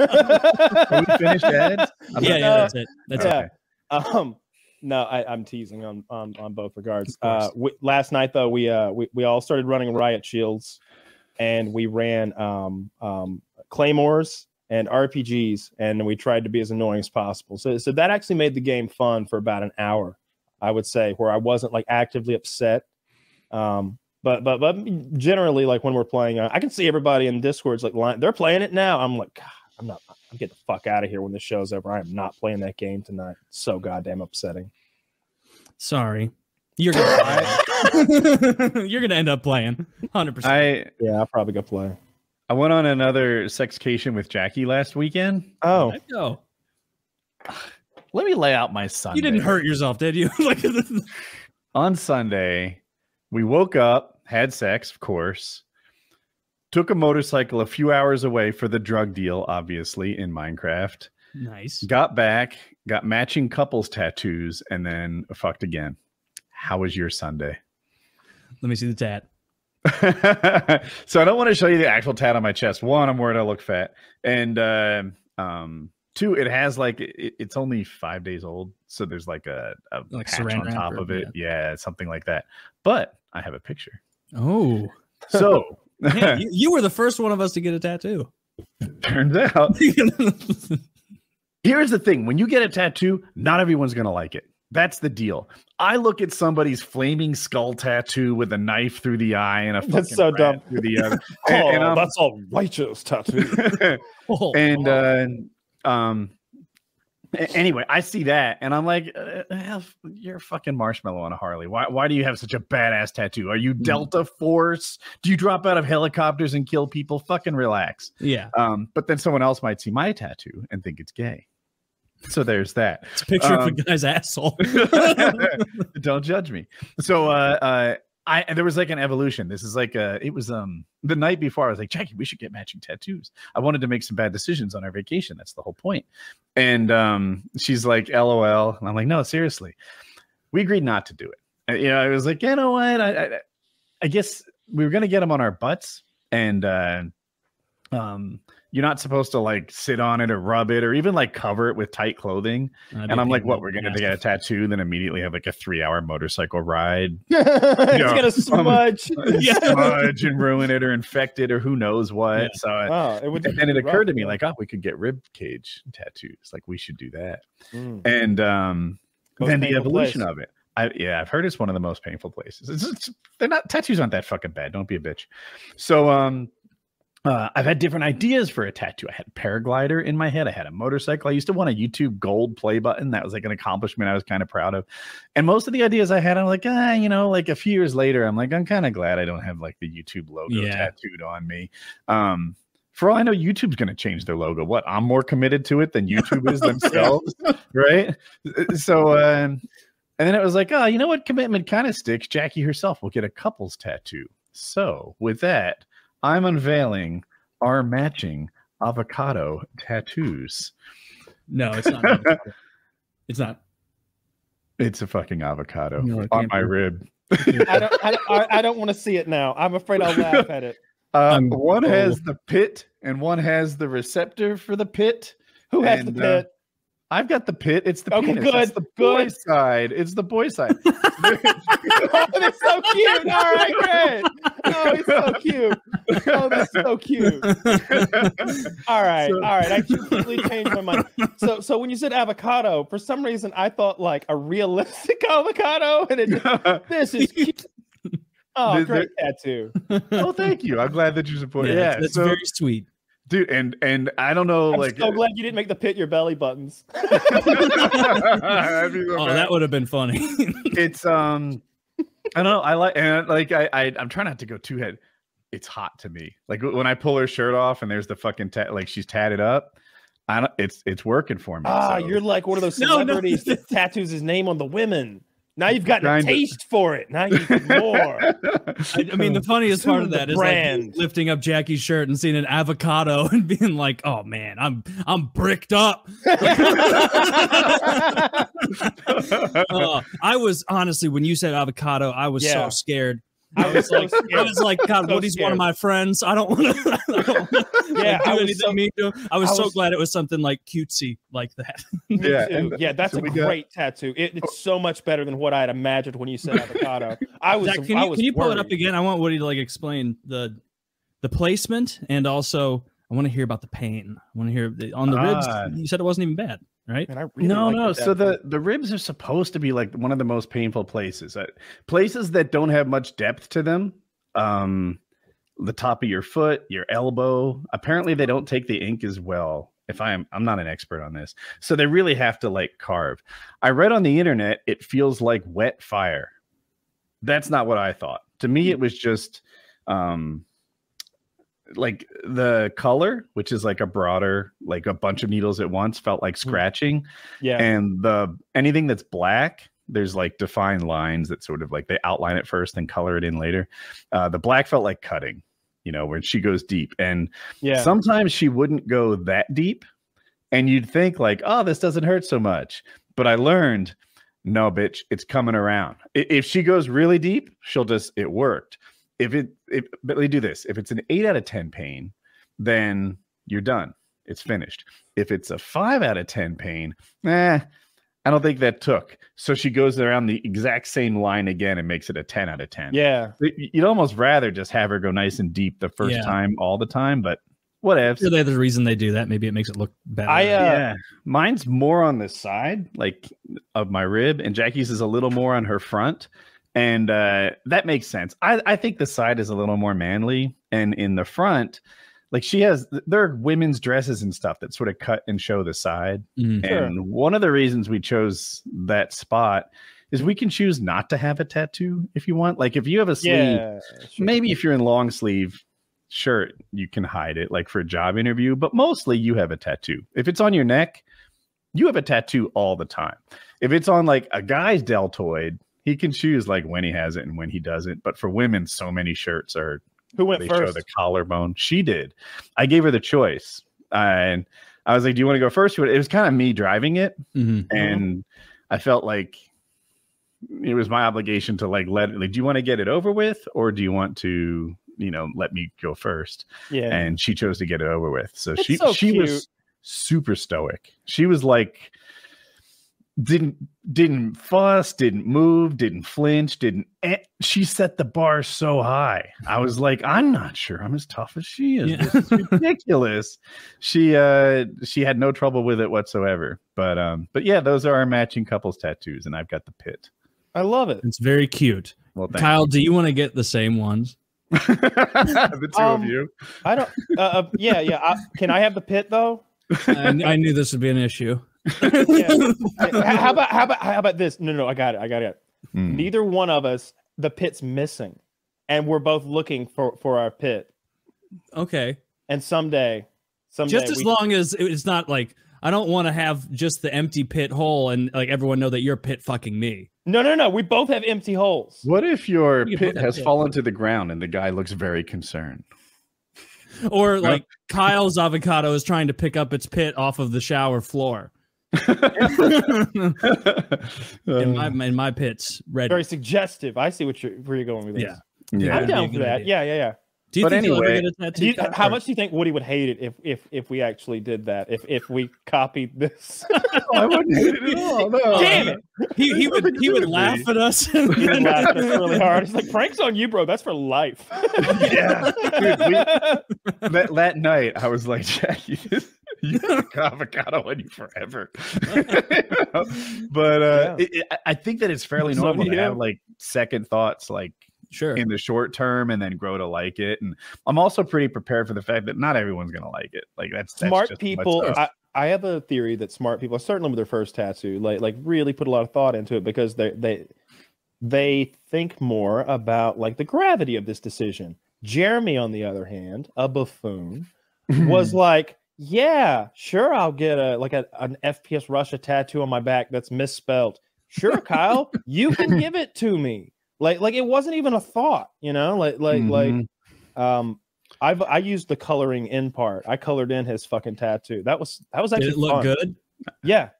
We finished ads? I'm yeah, not- yeah, that's it. That's Okay. Um, no, I, I'm teasing on on, on both regards. Uh, we, last night though, we uh we, we all started running riot shields, and we ran um um claymores and RPGs, and we tried to be as annoying as possible. So so that actually made the game fun for about an hour, I would say, where I wasn't like actively upset. Um, but but but generally, like when we're playing, uh, I can see everybody in Discord's like line, they're playing it now. I'm like, God, I'm not. I'm getting the fuck out of here when the show's over. I am not playing that game tonight. It's so goddamn upsetting. Sorry. You're gonna you're gonna end up playing 100. percent I Yeah, I'll probably go play. I went on another sexcation with Jackie last weekend. Oh, go. Let me lay out my Sunday. You didn't hurt yourself, did you? like, on Sunday, we woke up, had sex, of course, took a motorcycle a few hours away for the drug deal, obviously, in Minecraft, nice. got back, got matching couples tattoos, and then fucked again. How was your Sunday? Let me see the tat. so I don't want to show you the actual tat on my chest. One, I'm worried I look fat, and uh, um, two, it has like it, it's only five days old, so there's like a, a Like patch on top or- of it. Yeah. something like that. But I have a picture. Oh, So man, you, you were the first one of us to get a tattoo. turns out, here's the thing: when you get a tattoo, not everyone's gonna like it. That's the deal. I look at somebody's flaming skull tattoo with a knife through the eye and a That's fucking so dumb. through the other. oh, and, and that's all righteous tattoo. Oh, and oh. uh um a- anyway i see that and i'm like uh, you're a fucking marshmallow on a harley. Why, why do you have such a badass tattoo? Are you Hmm. delta force? Do you drop out of helicopters and kill people? Fucking relax. Yeah, um but then someone else might see my tattoo and think it's gay. So there's that. It's a picture of Um, a guy's asshole. don't judge me. So uh uh I and there was like an evolution. This is like uh it was um the night before I was like, Jackie, we should get matching tattoos. I wanted to make some bad decisions on our vacation. That's the whole point. And um she's like, LOL. And I'm like, no, seriously. We agreed not to do it. And, you know, I was like, you know what? I I, I guess we were gonna get them on our butts and uh um you're not supposed to like sit on it or rub it or even like cover it with tight clothing. And I'm like, what? We're gonna get a tattoo, then immediately have like a three hour motorcycle ride, it's gonna smudge. Yeah. smudge and ruin it or infect it or who knows what. Yeah. So Oh, it would. and then it rough, occurred to me like, oh, we could get rib cage tattoos. Like we should do that. Mm. And um, Most then the evolution place. of it. I, yeah, I've heard it's one of the most painful places. It's, it's- they're not tattoos aren't that fucking bad. Don't be a bitch. So um, uh, I've had different ideas for a tattoo. I had a paraglider in my head. I had a motorcycle. I used to want a YouTube gold play button. That was like an accomplishment I was kind of proud of. And most of the ideas I had, I'm like, ah, you know, like a few years later, I'm like, I'm kind of glad I don't have like the YouTube logo Yeah. tattooed on me. Um, for all I know, YouTube's going to change their logo. What? I'm more committed to it than YouTube is themselves, right? So, um, and then it was like, oh, you know what? Commitment kind of sticks. Jackie herself will get a couple's tattoo. So, with that, I'm unveiling our matching avocado tattoos. No, it's not. it's not. It's a fucking avocado No, on my be. rib. I don't. I, I, I don't want to see it now. I'm afraid I'll laugh at it. Uh, I'm- one oh. has the pit and one has the receptor for the pit. Who has And, the uh, pit? I've got the pit. It's the Okay, penis. good, It's the boy good. side. It's the boy side. oh, that's so cute. All right, great. Oh, he's so cute. Oh, that's so cute. All right, So- all right. I completely changed my mind. So, so when you said avocado, for some reason I thought like a realistic avocado, and it just, this is cute. Oh, The- great tattoo. oh, thank you. I'm glad that you support. Yeah, Yeah, that's, that's so, very sweet. Dude, and and I don't know, I'm like, so glad you didn't make the pit your belly buttons. That'd Oh, bad. that would have been funny. it's um, I don't know. I like and like I, I I'm trying not to go too head. It's hot to me. Like when I pull her shirt off and there's the fucking ta- like she's tatted up. I don't. It's it's working for me. Ah, so- you're like one of those No, no. celebrities that tattoos his name on the women. Now you've gotten a Kinda. taste for it. Now you need more. I, I mean, the funniest part of The that is like lifting up Jackie's shirt and seeing an avocado and being like, "Oh man, I'm I'm bricked up." Uh, I was honestly when you said avocado, I was Yeah. so scared. I was so I was like, God, So Woody's one of my friends. I don't want to. Yeah, like, do I was anything so- mean to him. I was I so was- glad it was something like cutesy like that. Yeah, and- yeah, that's so a we got- great tattoo. It, it's so much better than what I had imagined when you said avocado. I was, Zach, can I you was can you pull it up again? I want Woody to like explain the the placement and also I want to hear about the pain. I want to hear the, on the Ah. ribs. You said it wasn't even bad, right? Man, I really no, like no. So the the ribs are supposed to be like one of the most painful places. Uh, places that don't have much depth to them. Um, the top of your foot, your elbow. Apparently, they don't take the ink as well. If I'm, I'm not an expert on this, so they really have to like carve. I read on the internet it feels like wet fire. That's not what I thought. To me, it was just, um, like the color, which is like a broader, like a bunch of needles at once, felt like scratching yeah, and the anything that's black there's like defined lines that sort of like they outline it first and color it in later uh the black felt like cutting you know when she goes deep. And yeah. sometimes she wouldn't go that deep and you'd think like oh this doesn't hurt so much. But i learned no bitch it's coming around. If she goes really deep she'll just it worked. If it if but they do this. If it's an 8 out of 10 pain then you're done. It's finished. If it's a 5 out of 10 pain eh I don't think that took. So she goes around the exact same line again and makes it a 10 out of 10. yeah. You'd almost rather just have her go nice and deep the first Yeah. time all the time, but whatever. Sure, there's a reason they do that. Maybe it makes it look better. I, uh, yeah. Mine's more on the side, like of my rib, and Jackie's is a little more on her front. And uh, that makes sense. I, I think the side is a little more manly. And in the front, like she has, there are women's dresses and stuff that sort of cut and show the side. Mhm. Sure. And one of the reasons we chose that spot is we can choose not to have a tattoo if you want. Like if you have a sleeve, Yeah. sure. maybe if you're in long sleeve, shirt you can hide it like for a job interview, but mostly you have a tattoo. If it's on your neck, you have a tattoo all the time. If it's on like a guy's deltoid, he can choose like when he has it and when he doesn't. But for women, so many shirts are Who went they show the collarbone. She did. I gave her the choice. And I was like, Do you want to go first? It was kind of me driving it Mhm. and I felt like it was my obligation to like let it like do you want to get it over with or do you want to you know let me go first Yeah. and she chose to get it over with so It's she so she cute. was super stoic she was like didn't didn't fuss didn't move didn't flinch didn't eh, she set the bar so high i was like i'm not sure i'm as tough as she is Yeah. this is ridiculous she uh she had no trouble with it whatsoever but um but yeah those are our matching couples tattoos and i've got the pit I love it. It's very cute. well thank Kyle, do you want to get the same ones? the two Um, of you I don't. Uh, uh, yeah, yeah. I, can I have the pit though? I, I knew this would be an issue. Yeah. How about how about how about this? No, no, I got it. I got it. Hmm. Neither one of us, the pit's missing, and we're both looking for for our pit. Okay. And someday, someday, Just as we- long as it's not like I don't want to have just the empty pit hole and like everyone know that you're pit fucking me. No, no, no. We both have empty holes. what if your You pit has pit. fallen to the ground and the guy looks very concerned Or like Kyle's avocado is trying to pick up its pit off of the shower floor. in my in my pit's ready. Very suggestive. I see what you're where you're going with this. Yeah. yeah. I'm That'd be a down for that. idea. Yeah, yeah, yeah. Do you But think anyway- get a tattoo? Do you, how much do you think Woody would hate it if if if we actually did that? If if we copied this? I wouldn't hate it at all. No. Damn it! He, he would he would laugh at us. He would laugh at us really hard. He's like, "Pranks on you, bro. That's for life." Yeah, dude, that, that night I was like, Jackie, you have avocado on you forever. but uh, Yeah. it, it, I- think that it's fairly So normal to have like second thoughts, like sure. in the short term, and then grow to like it. And I'm also pretty prepared for the fact that not everyone's gonna like it. Like that's, that's smart just people. I, I have a theory that smart people, certainly with their first tattoo, like like really put a lot of thought into it because they they they think more about like the gravity of this decision. Jeremy, on the other hand, a buffoon, was like, "Yeah, sure, I'll get a like a, an FPS Russia tattoo on my back that's misspelled. Sure, Kyle, you can give it to me. Like like it wasn't even a thought, you know, like like like Mhm. um, I've I used the coloring in part. I colored in his fucking tattoo. That was that was Did actually it look fun. good? Yeah,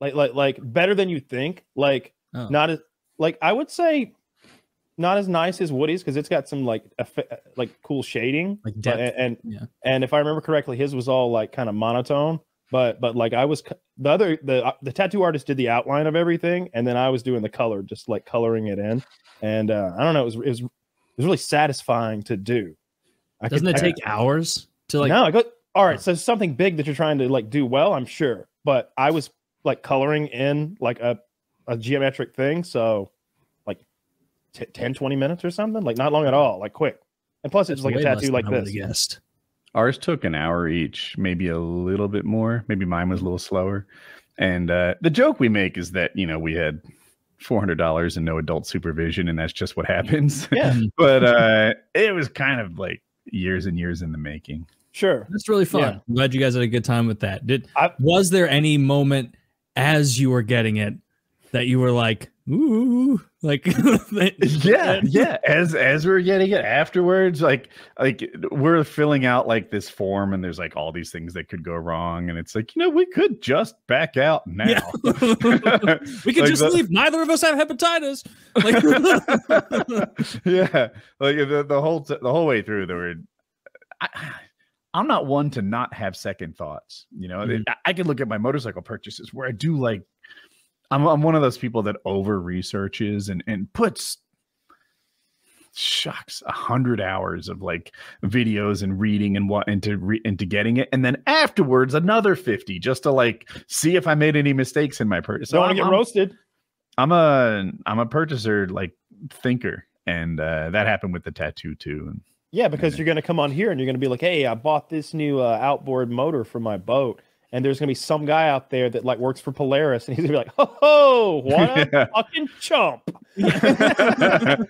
like like like better than you think. Like Oh. not as like I would say not as nice as Woody's because it's got some like like cool shading, Like but- depth. and Yeah. and if I remember correctly, his was all like kind of monotone. But but like I was the other the uh, the tattoo artist did the outline of everything, and then I was doing the color, just like coloring it in. And uh, I don't know, it was it was, it was really satisfying to do. I Doesn't could- it I- take hours to like? no, I go, all right. So something big that you're trying to like do well, I'm sure. But I was like coloring in like a, a geometric thing. So t- 10, 20 minutes or something, like not long at all, like quick. And plus, it's that's like a tattoo like I would've this. Guessed. Ours took an hour each, maybe a little bit more. Maybe mine was a little slower. And uh, the joke we make is that you know we had four hundred dollars and no adult supervision, and that's just what happens. Yeah, but uh, it was kind of like years and years in the making. sure. That's really fun. Yeah. I'm glad you guys had a good time with that. Did I- was there any moment as you were getting it that you were like, ooh, like yeah yeah as as we're getting it afterwards like like we're filling out like this form and there's like all these things that could go wrong and it's like you know we could just back out now Yeah. we could Like just the- leave. Neither of us have hepatitis. Like, yeah like the, the whole t- the whole way through there were I, i'm not one to not have second thoughts you know Mhm. I, I can look at my motorcycle purchases where i do like i'm, I'm one of those people that over researches and and puts shucks a hundred hours of like videos and reading and what into re, into getting it and then afterwards another 50 just to like see if i made any mistakes in my purchase Don't want to get I'm- roasted. I'm a I'm a purchaser like thinker, and uh, that happened with the tattoo too. And Yeah, because you're going to come on here and you're going to be like, hey, I bought this new uh, outboard motor for my boat. And there's going to be some guy out there that like works for Polaris and he's going to be like, ho, ho, what a fucking chump.